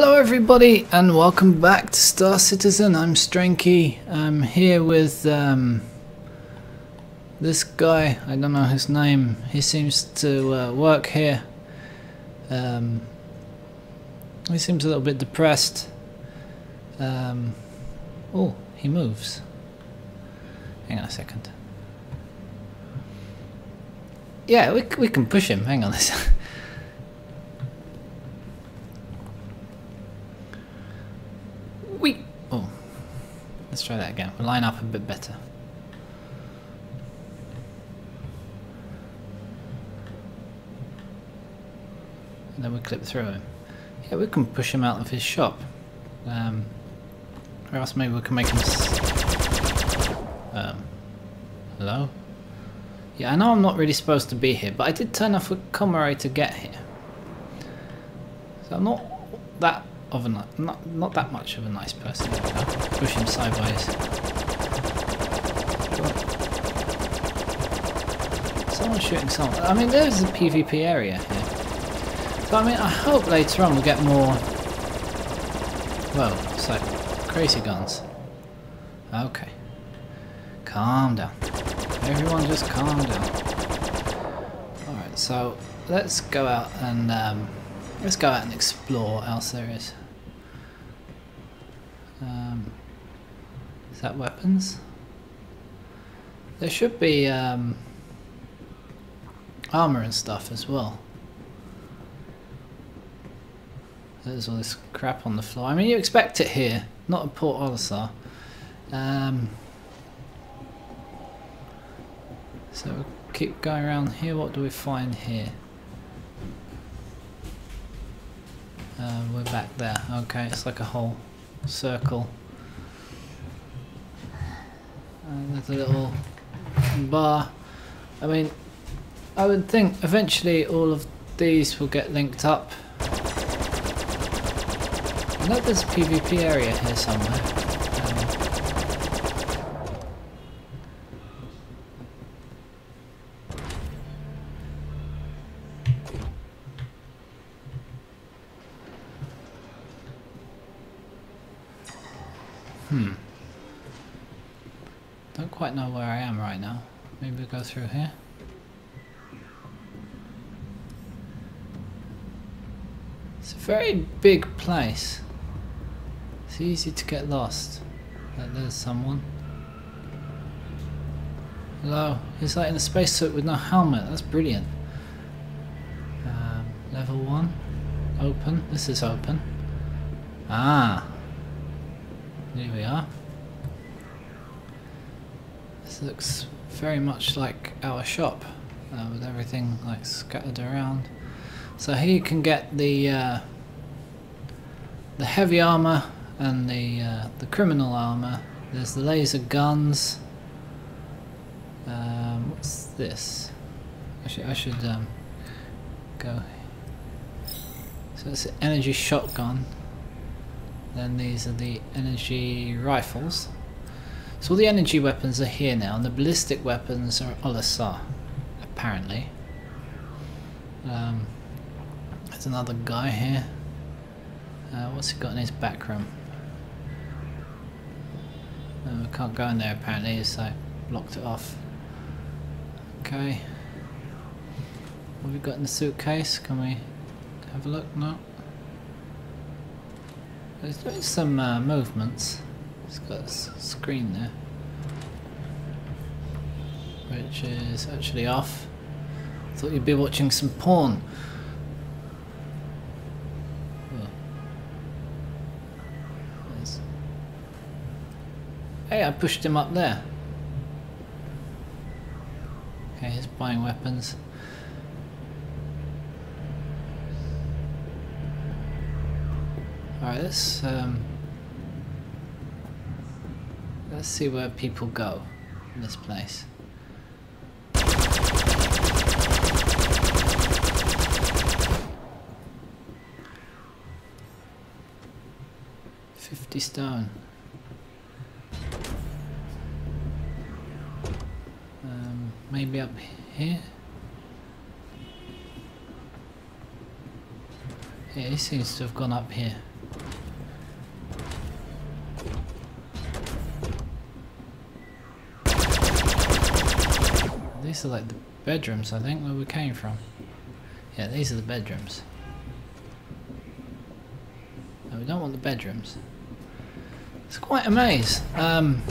Hello everybody and welcome back to Star Citizen. I'm Stranky. I'm here with um, this guy. I don't know his name. He seems to uh, work here. Um, he seems a little bit depressed. Um, oh, he moves. Hang on a second. Yeah, we, we can push him. Hang on a second. We. Oh. Let's try that again. We'll line up a bit better. And then we clip through him. Yeah, we can push him out of his shop. Um, or else maybe we can make him. Um, hello? Yeah, I know I'm not really supposed to be here, but I did turn off a Comm Array to get here. So I'm not that of a not not that much of a nice person. Push him sideways. Someone's shooting someone. I mean, there's a PvP area here. So I mean, I hope later on we'll get more. Well, like crazy guns. Okay. Calm down. Everyone, just calm down. All right, so let's go out and. Um, Let's go out and explore else there is. Um, is that weapons? There should be um, armor and stuff as well. There's all this crap on the floor. I mean, you expect it here, not at Port Olisar. Um, so keep going around here. What do we find here? Uh, we're back there. Okay, it's like a whole circle. And there's a little bar. I mean, I would think eventually all of these will get linked up. I know there's a PvP area here somewhere. Hmm. Don't quite know where I am right now. Maybe go through here. It's a very big place. It's easy to get lost. There's someone. Hello. He's like in a spacesuit with no helmet. That's brilliant. Um, level 1. Open. This is open. Ah. Here we are. This looks very much like our shop, uh, with everything like scattered around. So here you can get the uh, the heavy armor and the uh, the criminal armor. There's the laser guns. Um, what's this? Actually, I should um, go. So it's an energy shotgun. Then these are the energy rifles. So all the energy weapons are here now, and the ballistic weapons are Olisar, apparently. Um, there's another guy here. Uh, what's he got in his back room? Uh, we can't go in there apparently, so I blocked it off. Okay. What have we got in the suitcase? Can we have a look? No. There's doing some uh, movements. It's got a screen there. Which is actually off. Thought you'd be watching some porn. Hey, I pushed him up there. Okay, he's buying weapons. Alright, let's um, let's see where people go in this place. Fifty stone. Um, maybe up here. Yeah, he seems to have gone up here. These are like the bedrooms, I think, where we came from. Yeah, these are the bedrooms. No, we don't want the bedrooms. It's quite a maze. Um,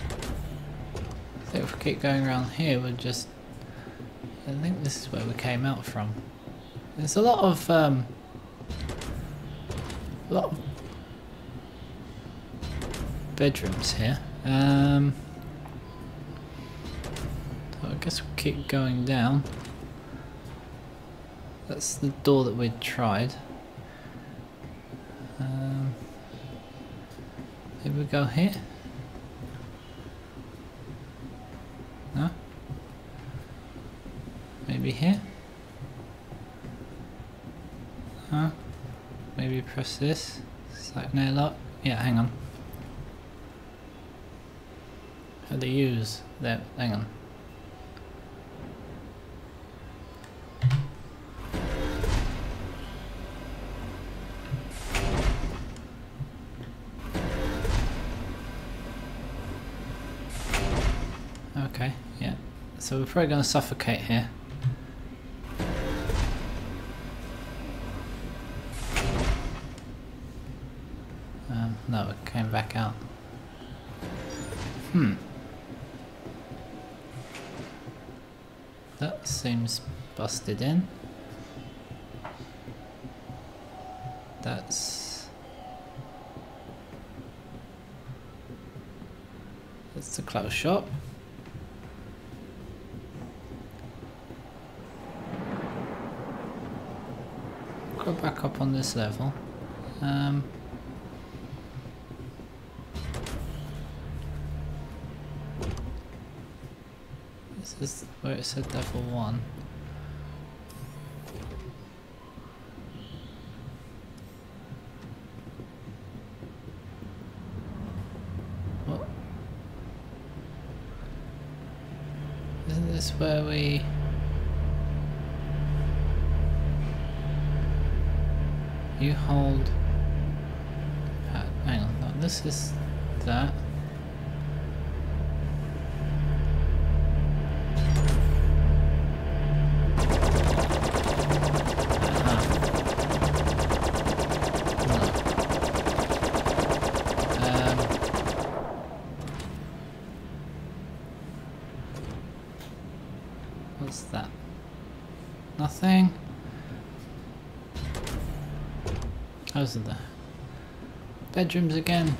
I think if we keep going around here, we'll just... I think this is where we came out from. There's a lot of... Um, a lot of bedrooms here. Um, so I guess we'll keep going down. That's the door that we'd tried. Um, we go here? No? Maybe here? Huh? Maybe press this? Select nail lock? Yeah, hang on. To use that? Hang on. Okay, yeah. So we're probably going to suffocate here. That seems busted in. That's... That's the clothes shop. Go back up on this level. Um, is where oh, it said level 1. What? Isn't this where we... You hold... Pad. Hang on, no, this is that. Um, what's that? Nothing. Those are the bedrooms again.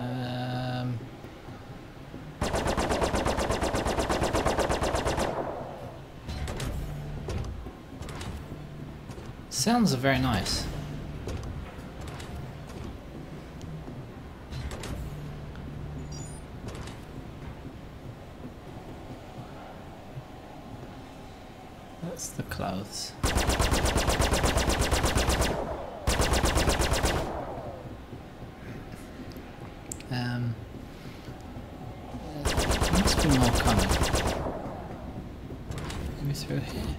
Um, sounds are very nice. That's the clothes. Um, there must be more coming. Maybe through here.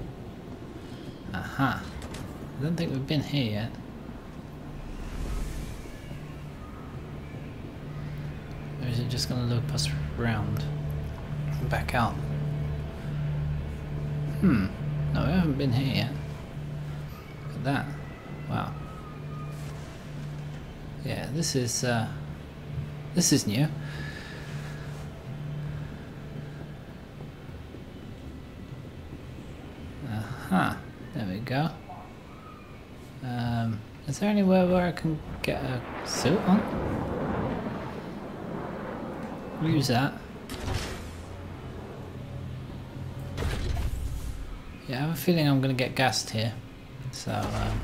Aha. I don't think we've been here yet. Or is it just going to loop us round and back out? Hmm. No, we haven't been here yet. Look at that. Wow. Yeah, this is uh this is new. Aha. There we go. Um is there anywhere where I can get a suit on? Use that. Yeah, I have a feeling I'm going to get gassed here. So, um,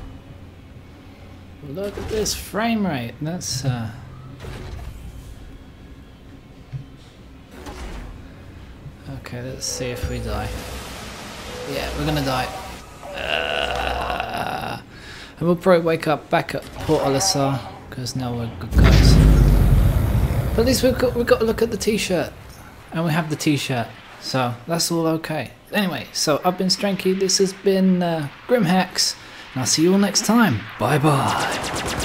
look at this frame rate. That's, uh, Okay, let's see if we die. Yeah, we're going to die. And we'll probably wake up back at Port Olisar, because now we're good guys. But at least we've got, we've got to look at the t-shirt. And we have the t-shirt. So, that's all okay. Anyway, so I've been Stranky, this has been uh, Grim Hex. And I'll see you all next time. Bye bye.